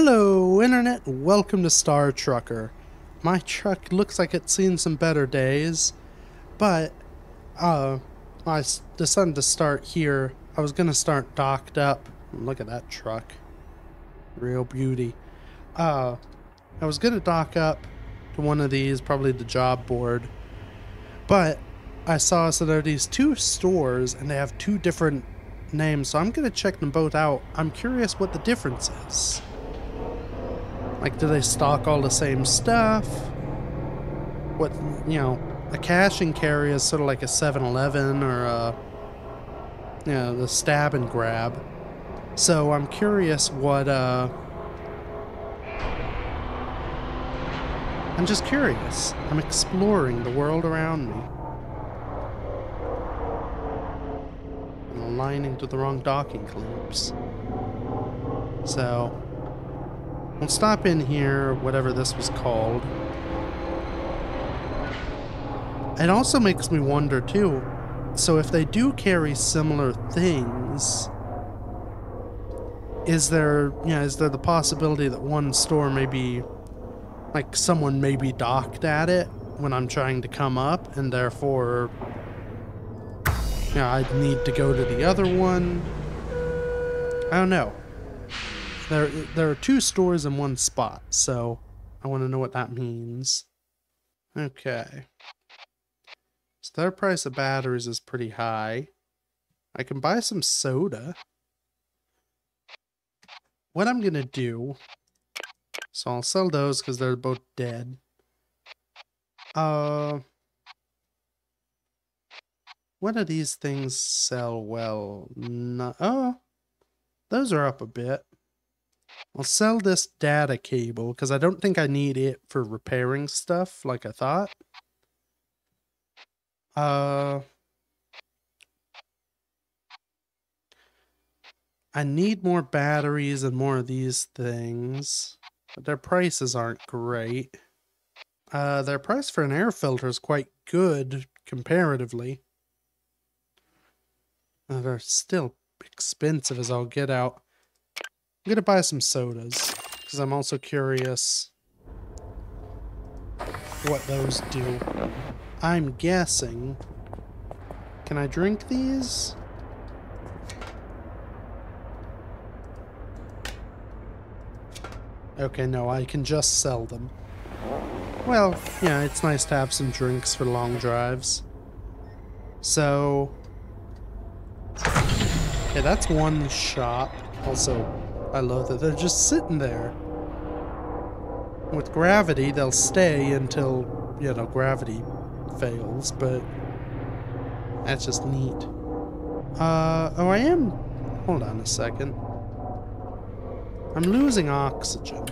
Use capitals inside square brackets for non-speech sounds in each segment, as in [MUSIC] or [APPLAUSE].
Hello, Internet. Welcome to Star Trucker. My truck looks like it's seen some better days, but uh, I decided to start here. I was gonna start docked up. Look at that truck, real beauty. Uh, I was gonna dock up to one of these, probably the job board, but I saw so there are these two stores and they have two different names, so I'm gonna check them both out. I'm curious what the difference is. Like, do they stock all the same stuff? What, you know, a cash and carry is sort of like a 7 Eleven or a, you know, the stab and grab. So I'm curious what, uh, I'm just curious. I'm exploring the world around me. I'm aligning to the wrong docking clamps. So, we'll stop in here, whatever this was called. It also makes me wonder too. So if they do carry similar things, is there, you know, is there the possibility that one store may be, like someone may be docked at it when I'm trying to come up, and therefore, you know, I'd need to go to the other one. I don't know. There, there are two stores in one spot, so I want to know what that means. Okay. So their price of batteries is pretty high. I can buy some soda. What I'm gonna do, so I'll sell those because they're both dead. Uh, what do these things sell well? No, oh, those are up a bit. I'll sell this data cable because I don't think I need it for repairing stuff like I thought. Uh, I need more batteries and more of these things, but their prices aren't great. Uh, their price for an air filter is quite good comparatively. Uh, they're still expensive as I'll get out. I'm gonna buy some sodas because I'm also curious what those do. I'm guessing. Can I drink these? Okay, no, I can just sell them. Well, yeah, it's nice to have some drinks for long drives. So... Okay, that's one shop. Also, I love that they're just sitting there. With gravity, they'll stay until, you know, gravity fails, but that's just neat. Uh, oh, I am. Hold on a second. I'm losing oxygen.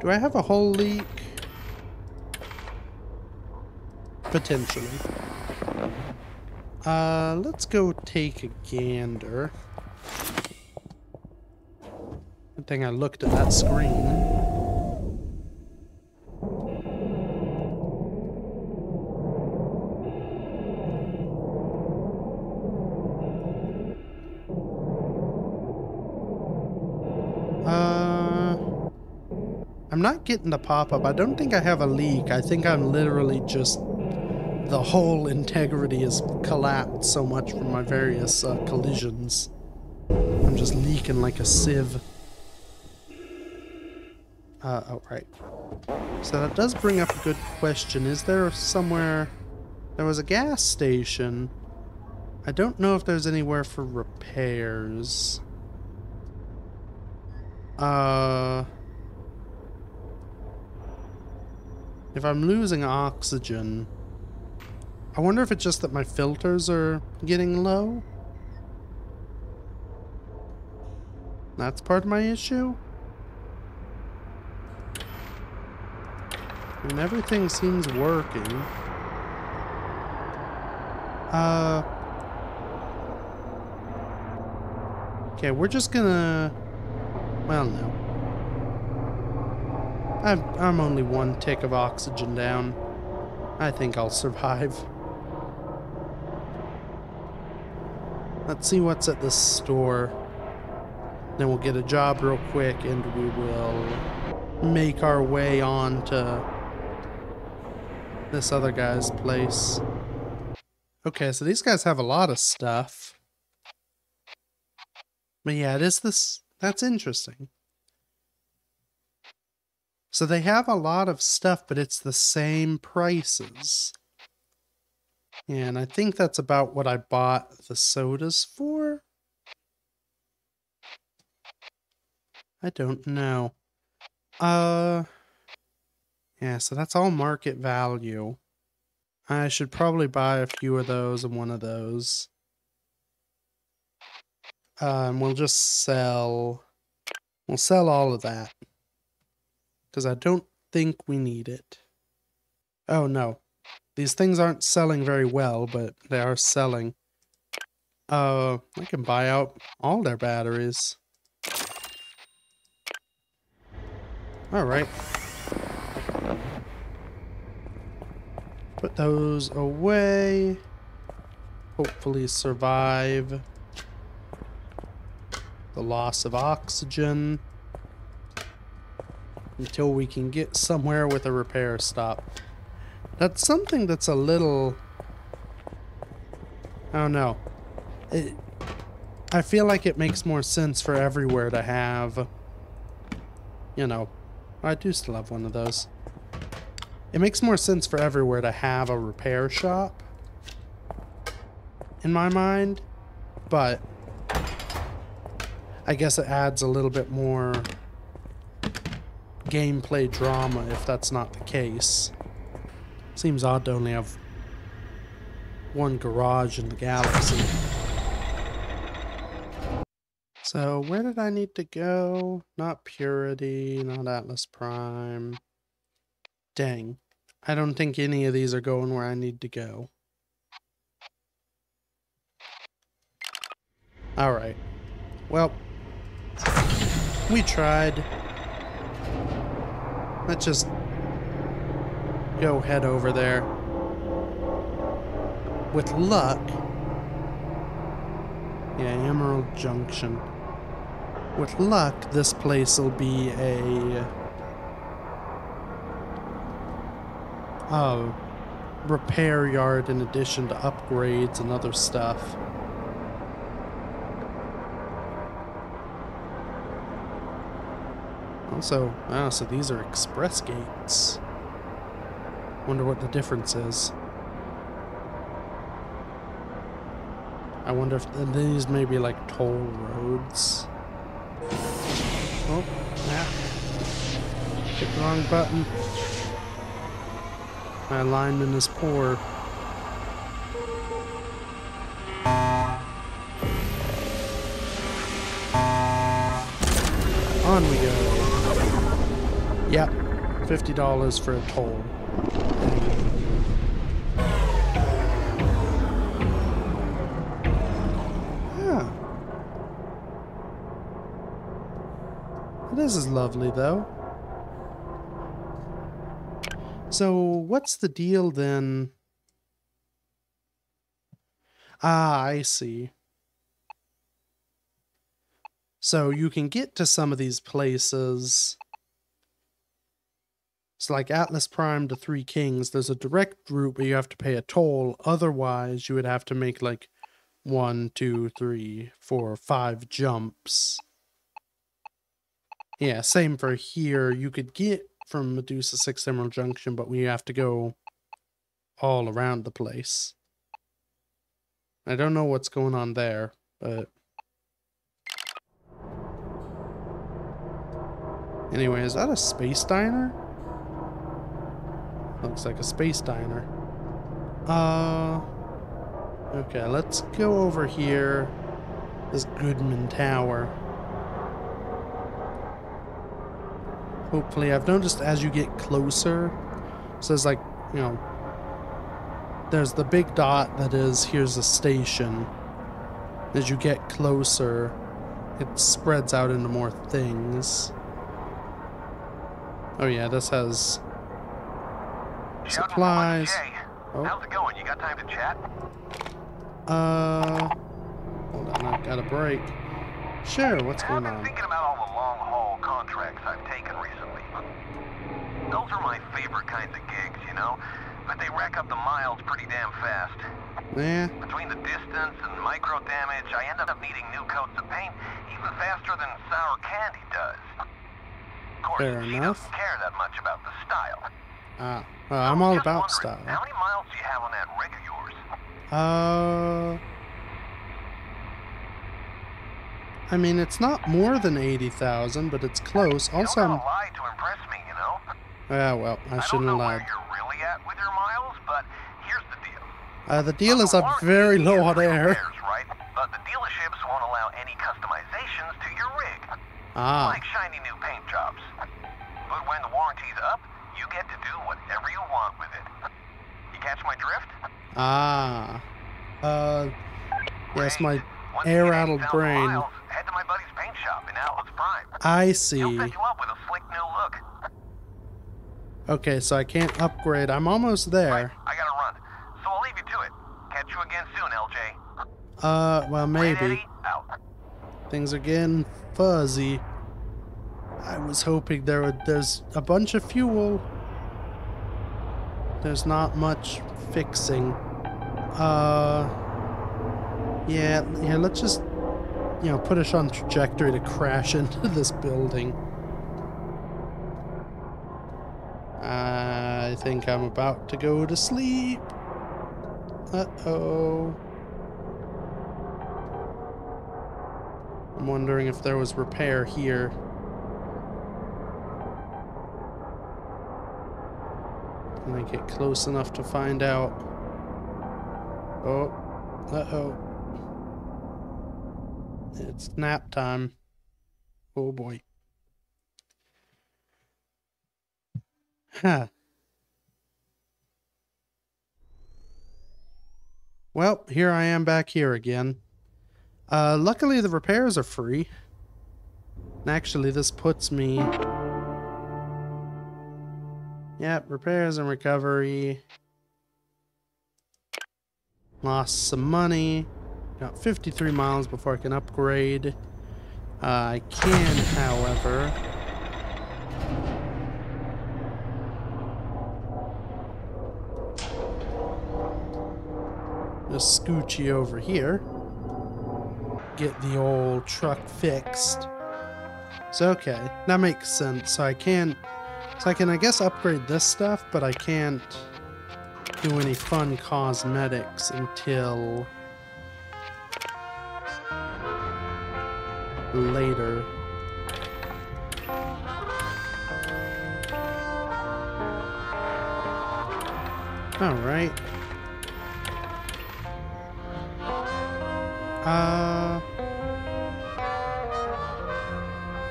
Do I have a hull leak? Potentially. Uh, let's go take a gander. Good thing I looked at that screen. Uh, I'm not getting the pop-up. I don't think I have a leak. I think I'm literally just... The hull integrity has collapsed so much from my various uh, collisions. I'm just leaking like a sieve. Uh, oh, right. So that does bring up a good question. Is there somewhere... There was a gas station. I don't know if there's anywhere for repairs. Uh... If I'm losing oxygen... I wonder if it's just that my filters are getting low? That's part of my issue? Mean, everything seems working. Uh... Okay, we're just gonna... Well, no. I'm, I'm only one tick of oxygen down. I think I'll survive. Let's see what's at this store. Then we'll get a job real quick and we will make our way on to this other guy's place. Okay, so these guys have a lot of stuff. But yeah, it is this. That's interesting. So they have a lot of stuff, but it's the same prices. And I think that's about what I bought the sodas for. I don't know. Uh, yeah, so that's all market value. I should probably buy a few of those and one of those. Um, we'll just sell, we'll sell all of that. Because I don't think we need it. Oh no, these things aren't selling very well, but they are selling. Uh, I can buy out all their batteries. Alright. Put those away. Hopefully survive the loss of oxygen until we can get somewhere with a repair stop. That's something that's a little... I don't know. It, I feel like it makes more sense for everywhere to have, you know, I do still have one of those. It makes more sense for everywhere to have a repair shop. In my mind. But I guess it adds a little bit more gameplay drama if that's not the case. Seems odd to only have one garage in the galaxy. So where did I need to go? Not Purity, not Atlas Prime. Dang. I don't think any of these are going where I need to go. Alright. Well, we tried. Let's just go head over there. With luck. Yeah, Emerald Junction. With luck, this place will be a... Oh, repair yard in addition to upgrades and other stuff. Also, ah, so these are express gates. Wonder what the difference is. I wonder if these may be like toll roads. Oh, yeah. Hit the wrong button. My alignment is poor. On we go. Yep, $50 for a toll. This is lovely, though. So, what's the deal then? Ah, I see. So you can get to some of these places. It's like Atlas Prime to Three Kings. There's a direct route where you have to pay a toll. Otherwise, you would have to make like one, two, three, four, five jumps. Yeah, same for here. You could get from Medusa 6 Emerald Junction, but we have to go all around the place. I don't know what's going on there, but... Anyway, is that a space diner? Looks like a space diner. Uh... Okay, let's go over here. This Goodman Tower. hopefully. I've noticed as you get closer, so there's like, you know, there's the big dot that is, here's a station. As you get closer, it spreads out into more things. Oh yeah, this has supplies. Oh. How's it going? You got time to chat? Uh, hold on, I've got a break. Sure, what's I've going on? I've been thinking about all the long haul contracts I've taken recently. Those are my favorite kinds of gigs, you know? But they rack up the miles pretty damn fast. Yeah, Between the distance and micro damage, I end up needing new coats of paint even faster than sour candy does. Of course, Fair she enough. doesn't care that much about the style. Ah, well, I'm all about style. How many miles do you have on that rig of yours? Uh, I mean, it's not more than 80,000, but it's close. Also, I'm, lie to impress me, you know? ah, well, I I shouldn't have lied. where you're really at with your miles, but here's the deal. Uh, the deal is I'm very low on air. right? But the dealerships won't allow any customizations to your rig. Ah, Like shiny new paint jobs. But when the warranty's up, you get to do whatever you want with it. You catch my drift? ah. Uh, yes, my air-rattled brain. Miles, head to my buddy's paint shop in Atlas Prime. I He'll see. set you up with a slick new look. Okay, so I can't upgrade. I'm almost Right, there. I gotta run. So I'll leave you to it. Catch you again soon, LJ. Uh, well, maybe. Things are getting fuzzy. I was hoping there would. There's a bunch of fuel. There's not much fixing. Uh. Yeah, here, let's just, you know, put us on trajectory to crash [LAUGHS] into this building. I think I'm about to go to sleep. Uh oh. I'm wondering if there was repair here. Can I get close enough to find out? Oh, uh-oh. It's nap time. Oh boy. Huh. Well, here I am back here again. Uh, luckily the repairs are free. And actually, this puts me... Yep, repairs and recovery. Lost some money. Got 53 miles before I can upgrade. Uh, I can, however... Just scooch over here get the old truck fixed. So okay, that makes sense. So I can, so I can I guess upgrade this stuff, but I can't do any fun cosmetics until later. All right. Uh.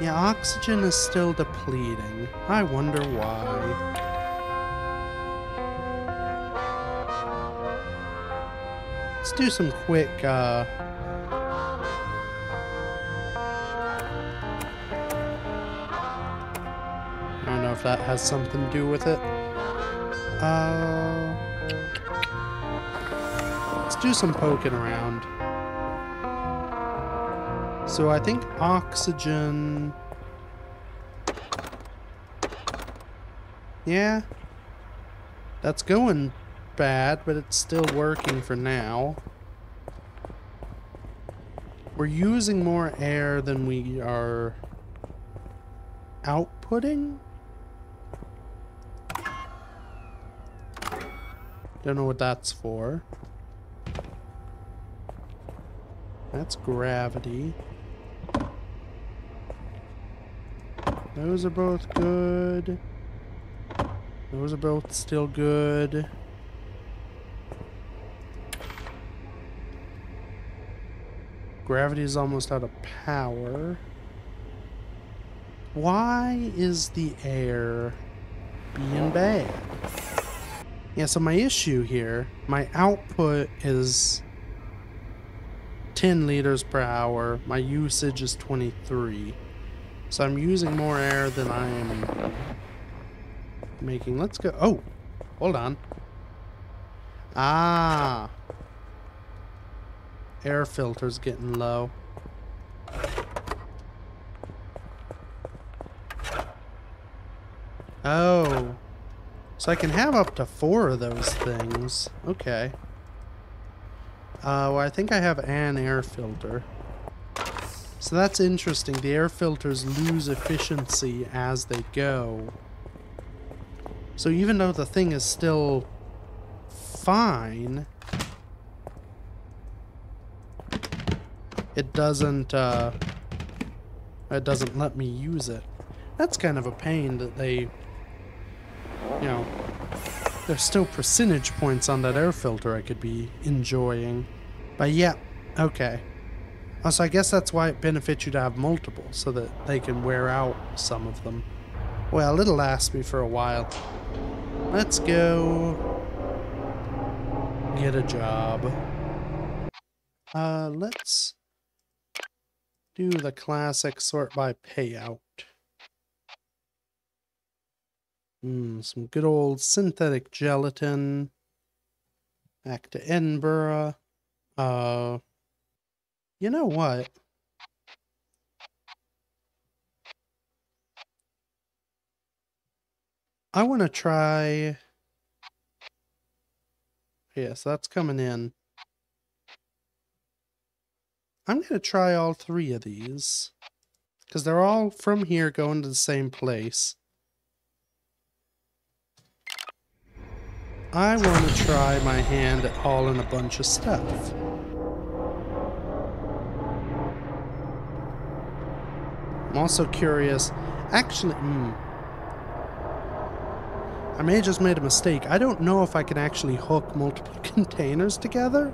Yeah, oxygen is still depleting. I wonder why. Let's do some quick, uh. I don't know if that has something to do with it. Uh. Let's do some poking around. So I think oxygen. Yeah. That's going bad, but it's still working for now. We're using more air than we are outputting? Don't know what that's for. That's gravity. Those are both good. Those are both still good. Gravity is almost out of power. Why is the air being bad? Yeah, so my issue here, my output is 10 liters per hour. My usage is 23. So I'm using more air than I am making. Let's go. Oh, hold on. Ah. Air filter's getting low. Oh. So I can have up to four of those things. Okay. Uh, well, I think I have an air filter. So that's interesting. The air filters lose efficiency as they go. So even though the thing is still fine, it doesn't, uh, it doesn't let me use it. That's kind of a pain that they, you know, there's still percentage points on that air filter I could be enjoying. But yeah, okay. Oh, so I guess that's why it benefits you to have multiple, so that they can wear out some of them. Well, it'll last me for a while. Let's go get a job. Uh, let's do the classic sort by payout. Hmm, some good old synthetic gelatin. Back to Edinburgh. Uh, you know what? I want to try... Yes, that's coming in. I'm going to try all three of these. Because they're all from here going to the same place. I want to try my hand at hauling a bunch of stuff. I'm also curious. Actually, mm, I may have just made a mistake. I don't know if I can actually hook multiple [LAUGHS] containers together.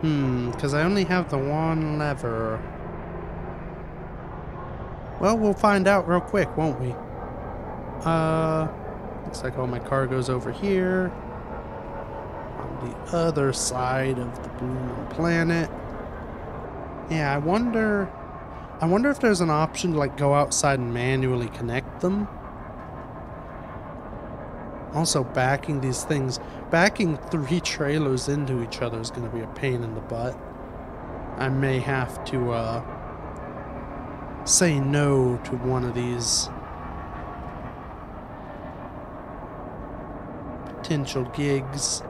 Hmm, because I only have the one lever. Well, we'll find out real quick, won't we? Uh, looks like all my cargo's over here. On the other side of the blue planet. Yeah, I wonder... I wonder if there's an option to like go outside and manually connect them. Also, backing these things, backing three [LAUGHS] trailers into each other is going to be a pain in the butt. I may have to uh, say no to one of these potential gigs.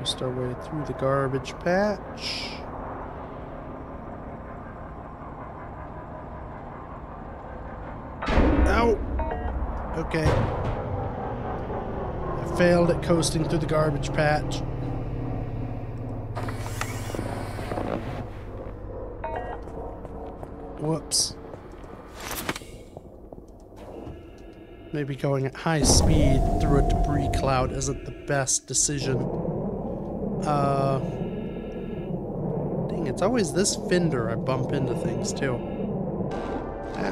Coast our way through the garbage patch. Ow! Okay. I failed at coasting through the garbage patch. Whoops. Maybe going at high speed through a debris cloud isn't the best decision. Uh... Dang, it's always this fender I bump into things too. Ah.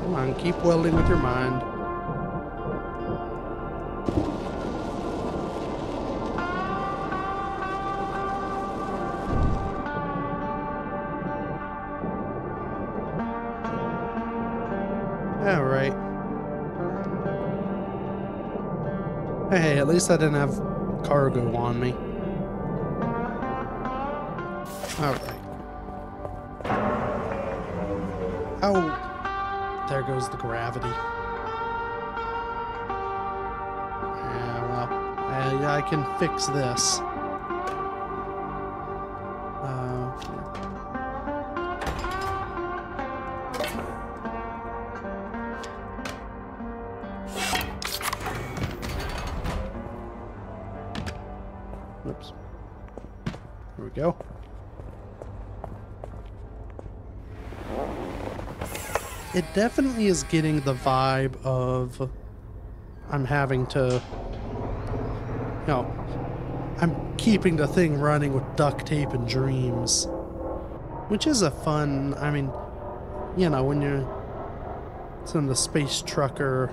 Come on, keep welding with your mind. Alright. Hey, at least I didn't have cargo on me. Alright. Oh! There goes the gravity. Yeah, well, I, I can fix this. Go. It definitely is getting the vibe of I'm having to, you know, I'm keeping the thing running with duct tape and dreams. Which is a fun, I mean, you know, when you're some of the space trucker,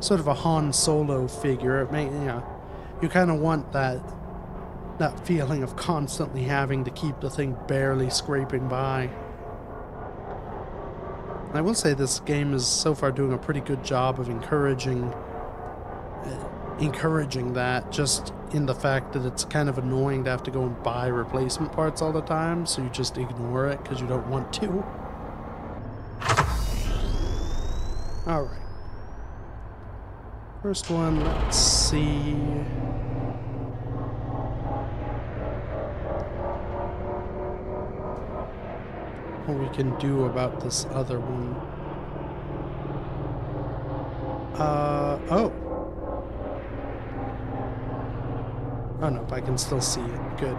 sort of a Han Solo figure, it may, you know, you kind of want that that feeling of constantly having to keep the thing barely scraping by. I will say this game is so far doing a pretty good job of encouraging uh, encouraging that just in the fact that it's kind of annoying to have to go and buy replacement parts all the time, so you just ignore it because you don't want to. Alright. First one, let's see. We can do about this other one. Uh, oh. Oh no, I can still see it. Good.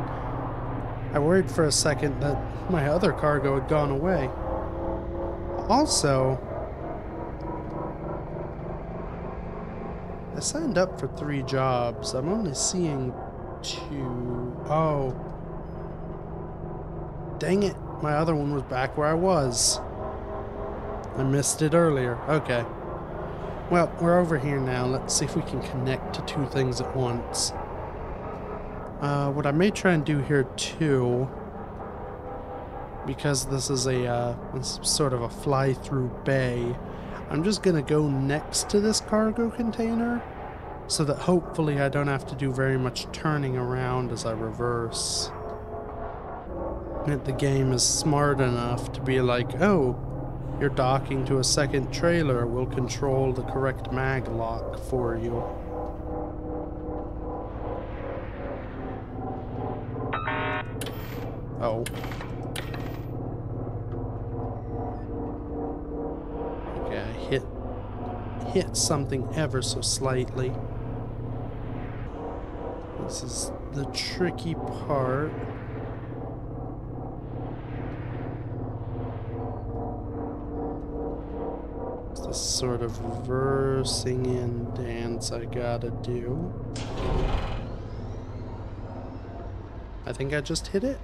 I worried for a second that my other cargo had gone away. Also, I signed up for three jobs. I'm only seeing two. Oh. Dang it. My other one was back where I was. I missed it earlier. Okay. Well, we're over here now. Let's see if we can connect to two things at once. Uh, what I may try and do here too, because this is a uh, sort of a fly-through bay, I'm just gonna go next to this cargo container so that hopefully I don't have to do very much turning around as I reverse. The game is smart enough to be like, oh, you're docking to a second trailer, we'll control the correct mag lock for you. Oh. Okay, I hit hit something ever so slightly. This is the tricky part. Sort of reversing in dance I gotta do. I think I just hit it.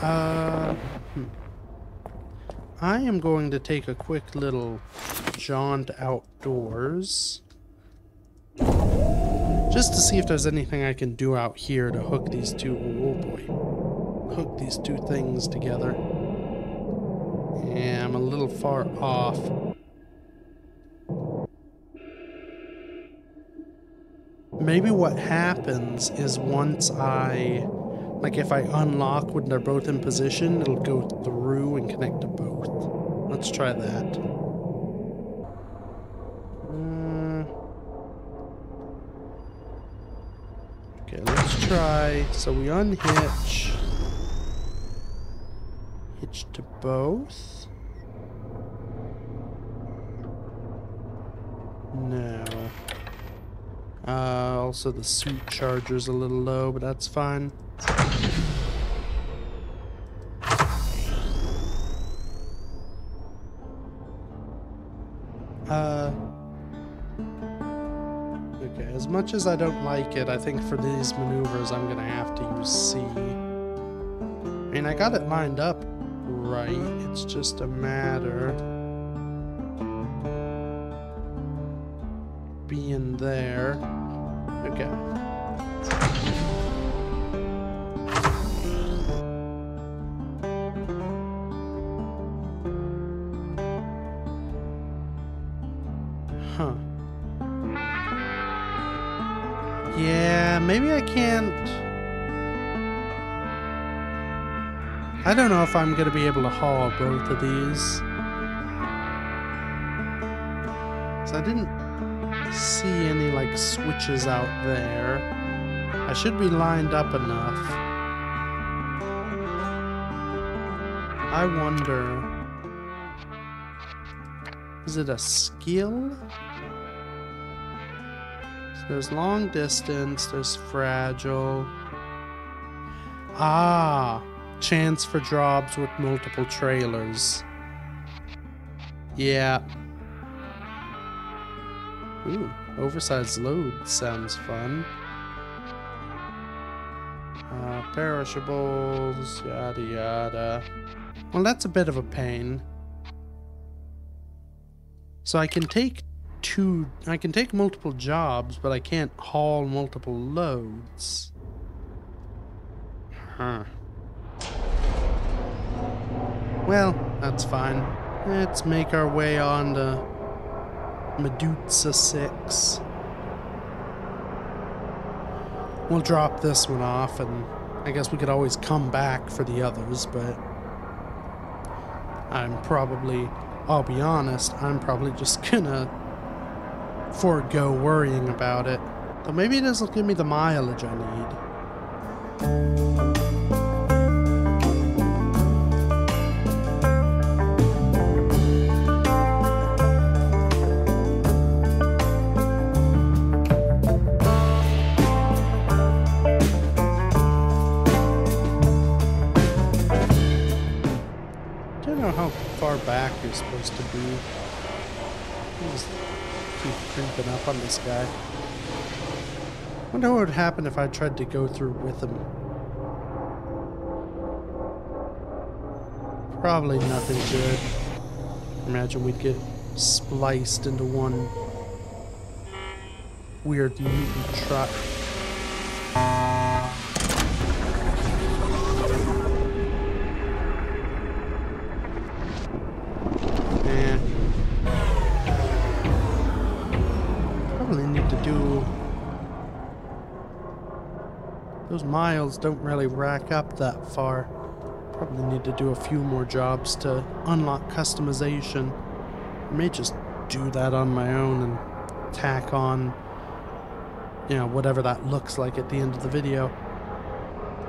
Uh, hmm. I am going to take a quick little jaunt outdoors. Just to see if there's anything I can do out here to hook these two, oh boy, hook these two things together. Yeah, I'm a little far off. Maybe what happens is once I like if I unlock when they're both in position, it'll go through and connect to both. Let's try that. Uh, okay, let's try. So we unhitch. Hitch to both. Uh, also the suit charger's a little low, but that's fine. Uh, okay, as much as I don't like it, I think for these maneuvers I'm gonna have to use C. I mean, I got it lined up right, it's just a matter maybe I can't... I don't know if I'm going to be able to haul both of these. So I didn't see any, like, switches out there. I should be lined up enough. I wonder... Is it a skill? There's long distance, there's fragile. Ah, chance for jobs with multiple trailers. Yeah. Ooh, oversized load sounds fun. Uh, perishables, yada yada. Well, that's a bit of a pain. So I can take two... I can take multiple jobs, but I can't haul multiple loads. Huh. Well, that's fine. Let's make our way on to Medusa 6. We'll drop this one off, and I guess we could always come back for the others, but I'm probably, I'll be honest, I'm probably just gonna forego worrying about it. Though maybe this will give me the mileage I need. Up on this guy. Wonder what would happen if I tried to go through with him. Probably nothing good. Imagine we'd get spliced into one weird mutant truck. Those miles don't really rack up that far. Probably need to do a few more jobs to unlock customization. I may just do that on my own and tack on, you know, whatever that looks like at the end of the video.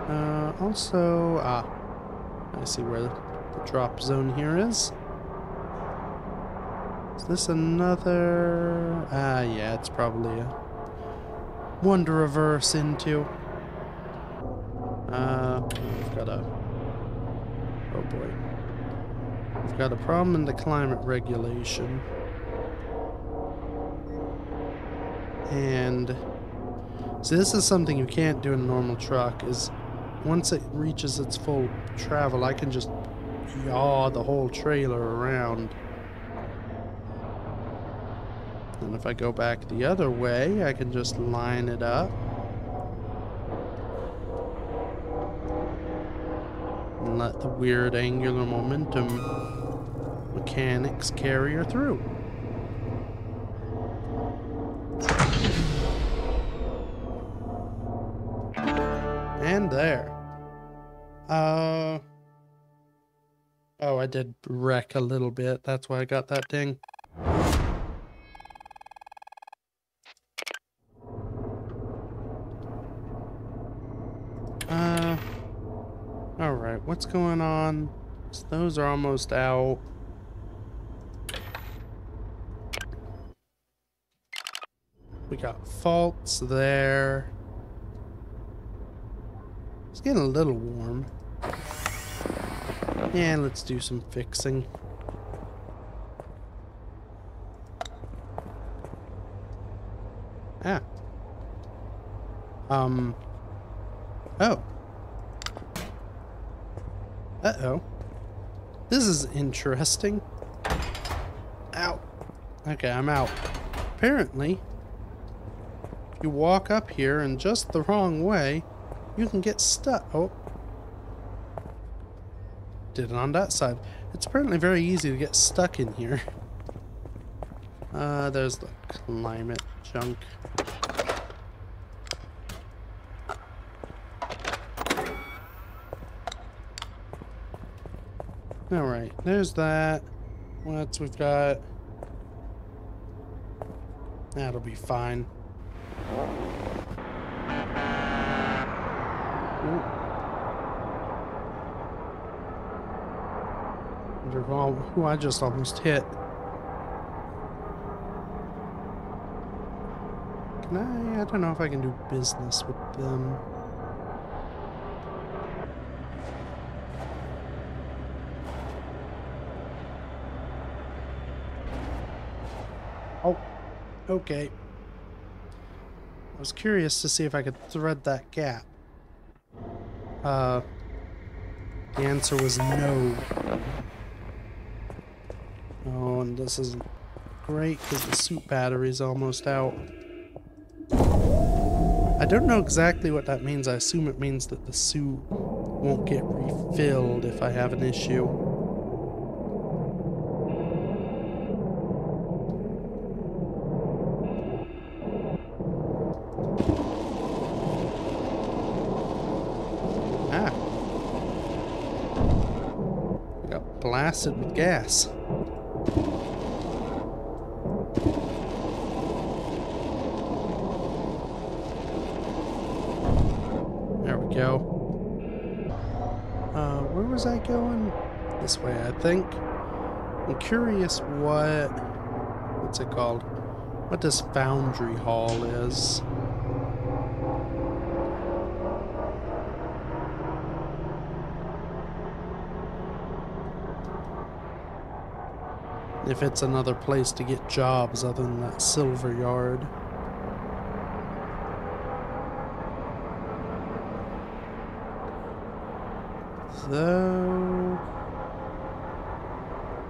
Uh, also, ah, I see where the drop zone here is. Is this another? Ah, yeah, it's probably a one to reverse into. Uh, we've got a... Oh boy. We've got a problem in the climate regulation. And... So this is something you can't do in a normal truck, is once it reaches its full travel, I can just yaw the whole trailer around. And if I go back the other way, I can just line it up. And let the weird angular momentum mechanics carry her through. And there. Uh... Oh, I did wreck a little bit. That's why I got that ding. What's going on? Those are almost out. We got faults there. It's getting a little warm. Yeah, let's do some fixing. Ah. Um. Oh. Uh-oh. This is interesting. Ow. Okay, I'm out. Apparently, if you walk up here in just the wrong way, you can get stuck. Oh. Did it on that side. It's apparently very easy to get stuck in here. Uh, there's the climate junk. Alright, there's that. What we've got. That'll be fine. who I just almost hit. Can I? I don't know if I can do business with them. Okay. I was curious to see if I could thread that gap. Uh, the answer was no. Oh, and this is great because the suit battery is almost out. I don't know exactly what that means. I assume it means that the suit won't get refilled if I have an issue. Blasted with gas. There we go. Uh, where was I going? This way, I think. I'm curious what... What's it called? What this foundry hall is. If it's another place to get jobs other than that silver yard. So...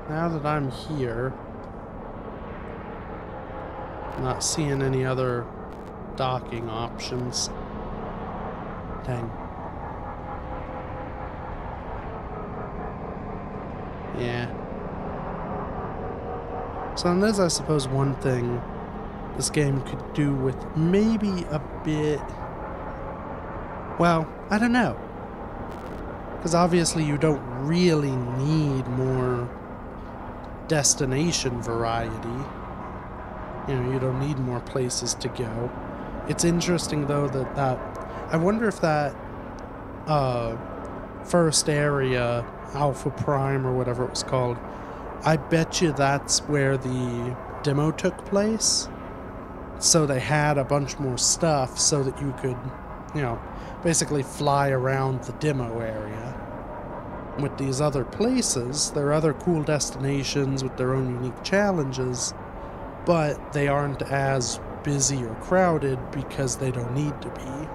Now that I'm here... Not seeing any other docking options. Dang. Yeah. So that is, I suppose, one thing this game could do with maybe a bit... Well, I don't know. Because obviously you don't really need more destination variety. You know, you don't need more places to go. It's interesting though that that I wonder if that uh first area Alpha Prime or whatever it was called I bet you that's where the demo took place. So they had a bunch more stuff so that you could, you know, basically fly around the demo area. With these other places, there are other cool destinations with their own unique challenges, but they aren't as busy or crowded because they don't need to be.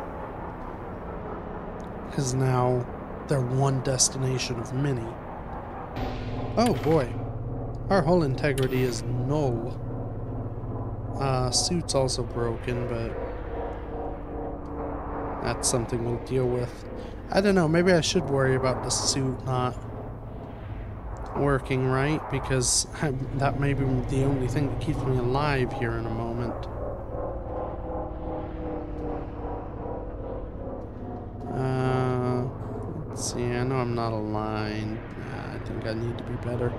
Because now they're one destination of many. Oh boy. Our hull integrity is null. Uh, suit's also broken, but that's something we'll deal with. I don't know, maybe I should worry about the suit not working right, because [LAUGHS] that may be the only thing that keeps me alive here in a moment. Uh, let's see, I know I'm not aligned. I think I need to be better.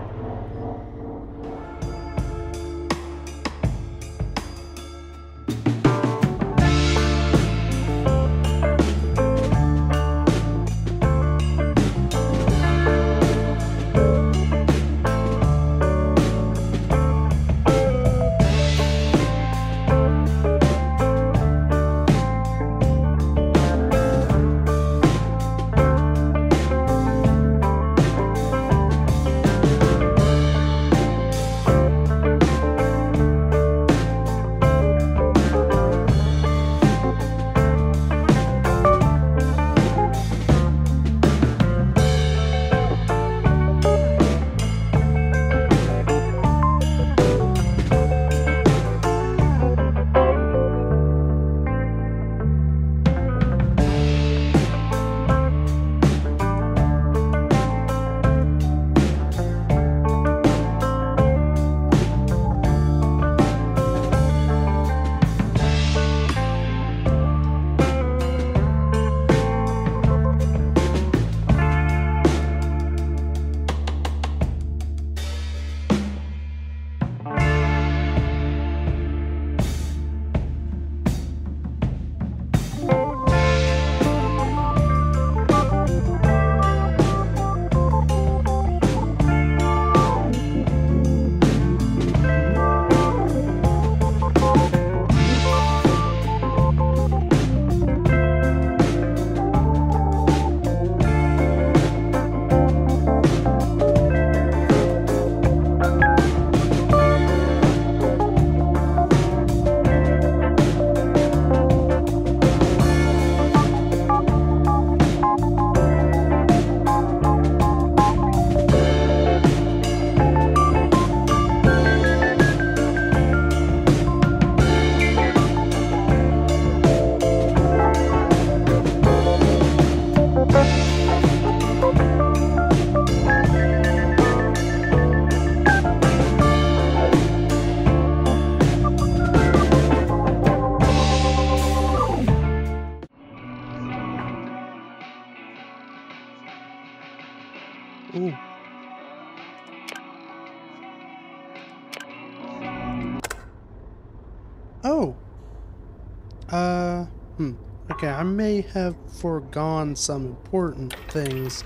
I may have foregone some important things.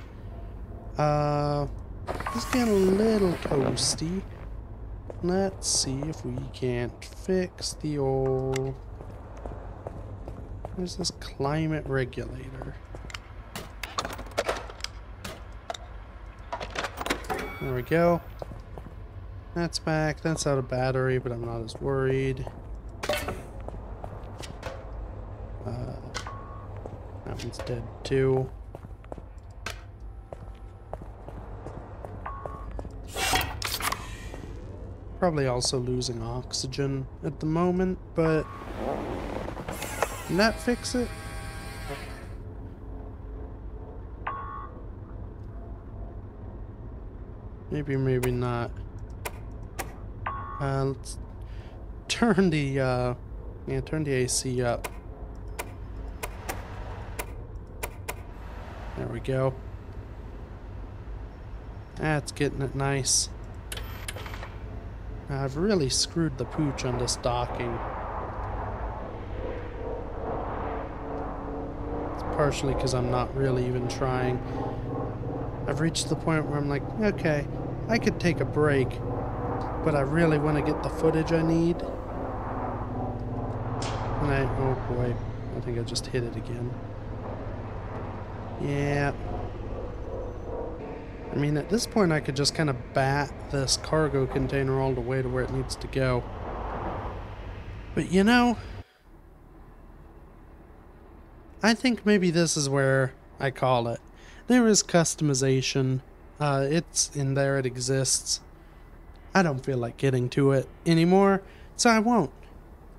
Uh, it's getting a little toasty. Let's see if we can't fix the old... Where's this climate regulator? There we go. That's back. That's out of battery, but I'm not as worried. Uh, that one's dead too. Probably also losing oxygen at the moment, but can that fix it? Maybe, maybe not. Uh, let's turn the, uh, yeah, turn the AC up. There we go. That's getting it nice. I've really screwed the pooch on this docking. It's partially because I'm not really even trying. I've reached the point where I'm like, okay, I could take a break, but I really want to get the footage I need. And I, oh boy, I think I just hit it again. Yeah. I mean, at this point I could just kind of bat this cargo container all the way to where it needs to go. But you know, I think maybe this is where I call it. There is customization. Uh, it's in there, it exists. I don't feel like getting to it anymore, so I won't.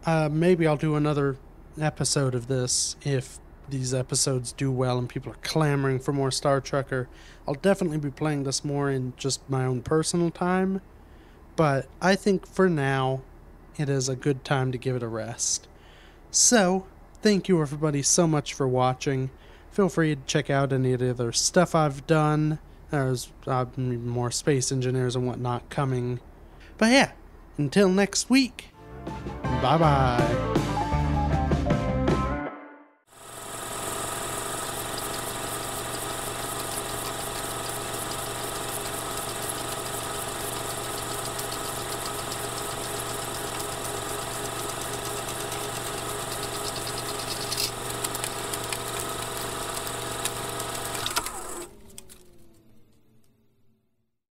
Uh, maybe I'll do another episode of this if these episodes do well and people are clamoring for more Star Trucker. I'll definitely be playing this more in just my own personal time, but I think for now it is a good time to give it a rest. So, thank you everybody so much for watching. Feel free to check out any of the other stuff I've done. There's uh, more space engineers and whatnot coming. But yeah, until next week, bye bye.